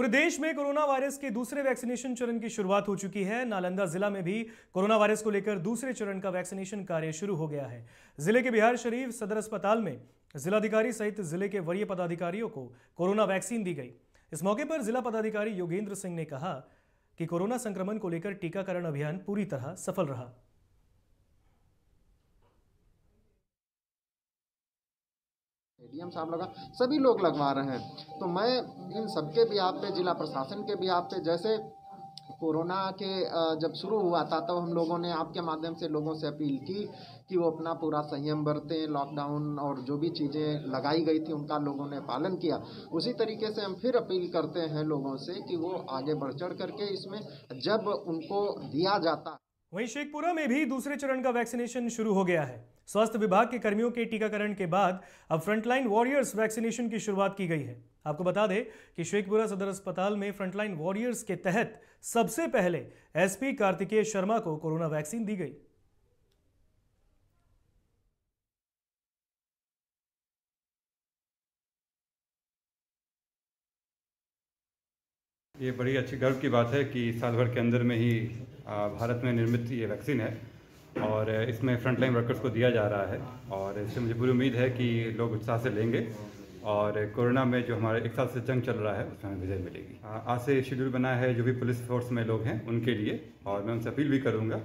पूरे देश में कोरोना वायरस के दूसरे वैक्सीनेशन चरण की शुरुआत हो चुकी है। नालंदा जिला में भी कोरोना वायरस को लेकर दूसरे चरण का वैक्सीनेशन कार्य शुरू हो गया है। ज़िले के बिहार शरीफ सदर अस्पताल में जिलाधिकारी सहित ज़िले के वरीय पदाधिकारियों को कोरोना वैक्सीन दी गई। इस मौके पर जिला पदाधिकारी योगेंद्र सिंह ने कहा कि कोरोना संक्रमण को लेकर टीकाकरण अभियान पूरी तरह सफल रहा। डीएम साहब लगा, सभी लोग लगवा रहे हैं। तो मैं इन सबके भी आप पे, जिला प्रशासन के भी आप पे, जैसे कोरोना के जब शुरू हुआ था, तब हम लोगों ने आपके माध्यम से लोगों से अपील की कि वो अपना पूरा संयम बरतें लॉकडाउन और जो भी चीज़ें लगाई गई थी, उनका लोगों ने पालन किया। उसी तरीके से हम फिर अपील करते हैं लोगों से कि वो आगे बढ़ चढ़ करके इसमें जब उनको दिया जाता वहीं शेखपुरा में भी दूसरे चरण का वैक्सीनेशन शुरू हो गया है। स्वास्थ्य विभाग के कर्मियों के टीकाकरण के बाद अब फ्रंटलाइन वॉरियर्स वैक्सीनेशन की शुरुआत की गई है। आपको बता दें कि शेखपुरा सदर अस्पताल में फ्रंटलाइन वॉरियर्स के तहत सबसे पहले एसपी कार्तिकेय शर्मा को कोरोना वैक्सीन दी गई। ये बड़ी अच्छी गर्व की बात है कि साल भर के अंदर में ही भारत में निर्मित ये वैक्सीन है। और इसमें फ्रंटलाइन वर्कर्स को दिया जा रहा है और इससे मुझे पूरी उम्मीद है कि लोग उत्साह से लेंगे और कोरोना में जो हमारे एक साल से जंग चल रहा है, उसमें हमें विजय मिलेगी। आज से शेड्यूल बना है, जो भी पुलिस फोर्स में लोग हैं, उनके लिए और मैं उनसे अपील भी करूँगा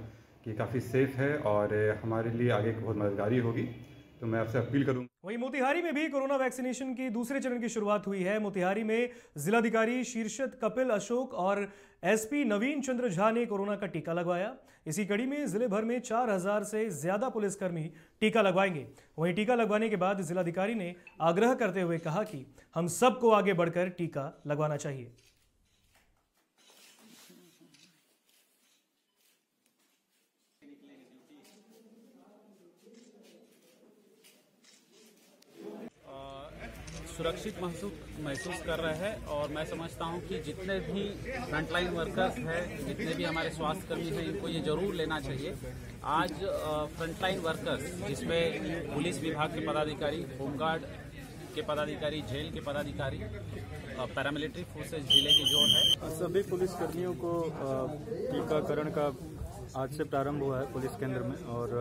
कि काफ़ी सेफ़ है और हमारे लिए आगे बहुत मददगारी होगी। तो मैं आपसे अपील करूँगा वहीं मोतिहारी में भी कोरोना वैक्सीनेशन की दूसरे चरण की शुरुआत हुई है। मोतिहारी में जिलाधिकारी शीर्षद कपिल अशोक और एसपी नवीन चंद्र झा ने कोरोना का टीका लगवाया। इसी कड़ी में ज़िले भर में 4000 से ज़्यादा पुलिसकर्मी टीका लगवाएँगे। वहीं टीका लगवाने के बाद जिलाधिकारी ने आग्रह करते हुए कहा कि हम सबको आगे बढ़कर टीका लगवाना चाहिए। सुरक्षित महसूस महसूस कर रहे हैं और मैं समझता हूँ कि जितने भी फ्रंटलाइन वर्कर्स हैं, जितने भी हमारे स्वास्थ्यकर्मी हैं, इनको ये ज़रूर लेना चाहिए। आज फ्रंटलाइन वर्कर्स जिसमें पुलिस विभाग के पदाधिकारी, होमगार्ड के पदाधिकारी, जेल के पदाधिकारी पैरामिलिट्री फोर्सेज ज़िले के जो है। सभी पुलिस कर्मियों को टीकाकरण का आज से प्रारंभ हुआ है पुलिस केंद्र में और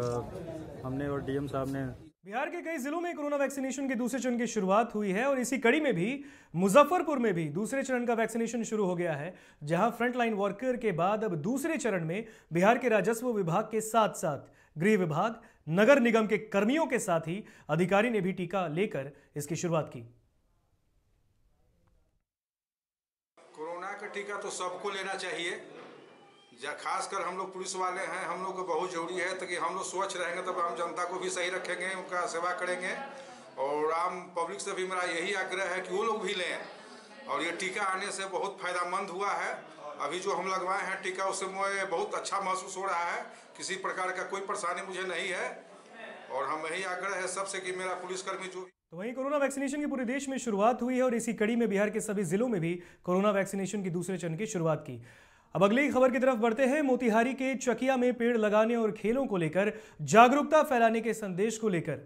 हमने और डीएम साहब ने बिहार के कई जिलों में कोरोना वैक्सीनेशन के दूसरे चरण की शुरुआत हुई है और इसी कड़ी में भी मुजफ्फरपुर में भी दूसरे चरण का वैक्सीनेशन शुरू हो गया है, जहाँ फ्रंटलाइन वर्कर के बाद अब दूसरे चरण में बिहार के राजस्व विभाग के साथ साथ गृह विभाग, नगर निगम के कर्मियों के साथ ही अधिकारी ने भी टीका लेकर इसकी शुरुआत की। कोरोना का टीका तो सबको लेना चाहिए। खासकर हम लोग पुलिस वाले हैं, हम लोग को बहुत ज़रूरी है ताकि हम लोग स्वच्छ रहेंगे, तब हम जनता को भी सही रखेंगे, उनका सेवा करेंगे। और आम पब्लिक से भी मेरा यही आग्रह है कि वो लोग भी लें। और ये टीका आने से बहुत फायदामंद हुआ है। अभी जो हम लगवाए हैं टीका, उससे मुझे बहुत अच्छा महसूस हो रहा है। किसी प्रकार का कोई परेशानी मुझे नहीं है। और हम यही आग्रह है सबसे कि मेरा पुलिसकर्मी जो तो वहीं कोरोना वैक्सीनेशन की पूरे देश में शुरुआत हुई है और इसी कड़ी में बिहार के सभी जिलों में भी कोरोना वैक्सीनेशन की दूसरे चरण की शुरुआत की। अब अगली खबर की तरफ़ बढ़ते हैं। मोतिहारी के चकिया में पेड़ लगाने और खेलों को लेकर जागरूकता फैलाने के संदेश को लेकर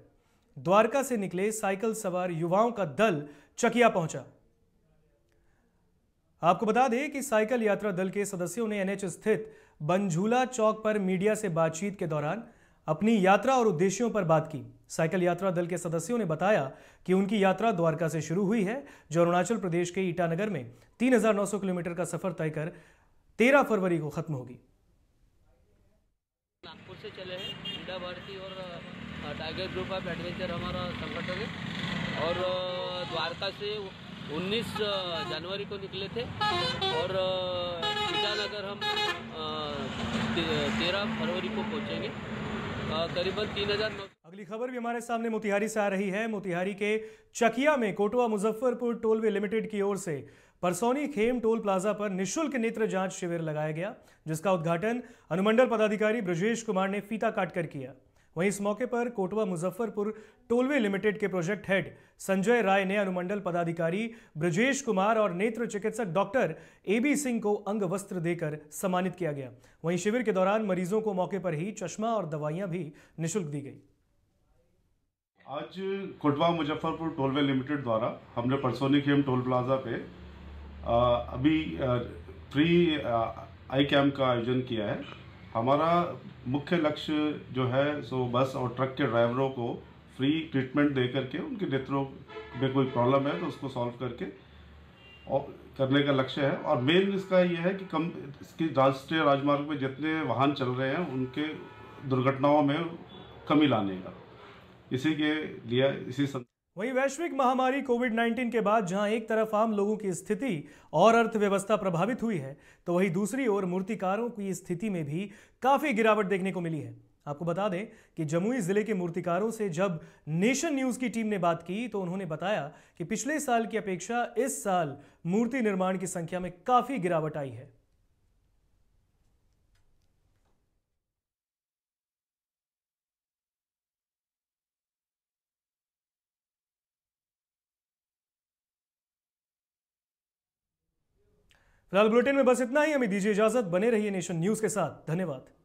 द्वारका से निकले साइकिल सवार युवाओं का दल चकिया पहुँचा। आपको बता दें कि साइकिल यात्रा दल के सदस्यों ने एनएच स्थित बंझूला चौक पर मीडिया से बातचीत के दौरान अपनी यात्रा और उद्देश्यों पर बात की। साइकिल यात्रा दल के सदस्यों ने बताया कि उनकी यात्रा द्वारका से शुरू हुई है जो अरुणाचल प्रदेश के ईटानगर में 3,900 किलोमीटर का सफ़र तय कर 13 फरवरी को खत्म होगी। नागपुर से चले हैं इंडिया भारती और टाइगर ग्रुप ऑफ़ एडवेंचर हमारा संगठन है। और द्वारका से 19 जनवरी को निकले थे। और ईटानगर हम तेरह फरवरी को पहुँचेंगे। करीबन तीन हज़ार नौ अगली खबर भी हमारे सामने मोतिहारी से आ रही है। मोतिहारी के चकिया में कोटवा मुजफ्फरपुर टोलवे लिमिटेड की ओर से परसौनी खेम टोल प्लाजा पर निशुल्क नेत्र जाँच शिविर लगाया गया, जिसका उद्घाटन अनुमंडल पदाधिकारी ब्रजेश कुमार ने फीता काटकर किया। वहीं इस मौके पर कोटवा मुजफ्फरपुर टोलवे लिमिटेड के प्रोजेक्ट हेड संजय राय ने अनुमंडल पदाधिकारी ब्रजेश कुमार और नेत्र चिकित्सक डॉक्टर ए बी सिंह को अंग वस्त्र देकर सम्मानित किया गया। वहीं शिविर के दौरान मरीजों को मौके पर ही चश्मा और दवाइयाँ भी निशुल्क दी गई। आज कोटवा मुजफ्फरपुर टोलवे लिमिटेड द्वारा हमने परसोनी खेम टोल प्लाजा पे आ, अभी फ्री आई कैम्प का आयोजन किया है। हमारा मुख्य लक्ष्य जो है सो बस और ट्रक के ड्राइवरों को फ्री ट्रीटमेंट दे करके उनके नेत्रों में कोई प्रॉब्लम है तो उसको सॉल्व करके और करने का लक्ष्य है। और मेन इसका ये है कि कम इसकी राष्ट्रीय राजमार्ग पे जितने वाहन चल रहे हैं उनके दुर्घटनाओं में कमी लाने का। इसी के लिए इसी सं... वहीं वैश्विक महामारी कोविड 19 के बाद जहाँ एक तरफ़ आम लोगों की स्थिति और अर्थव्यवस्था प्रभावित हुई है तो वहीं दूसरी ओर मूर्तिकारों की स्थिति में भी काफ़ी गिरावट देखने को मिली है। आपको बता दें कि जमुई ज़िले के मूर्तिकारों से जब नेशन न्यूज़ की टीम ने बात की तो उन्होंने बताया कि पिछले साल की अपेक्षा इस साल मूर्ति निर्माण की संख्या में काफ़ी गिरावट आई है। फ़िलहाल बुलेटिन में बस इतना ही। हमें दीजिए इजाज़त। बने रहिए नेशन न्यूज़ के साथ। धन्यवाद।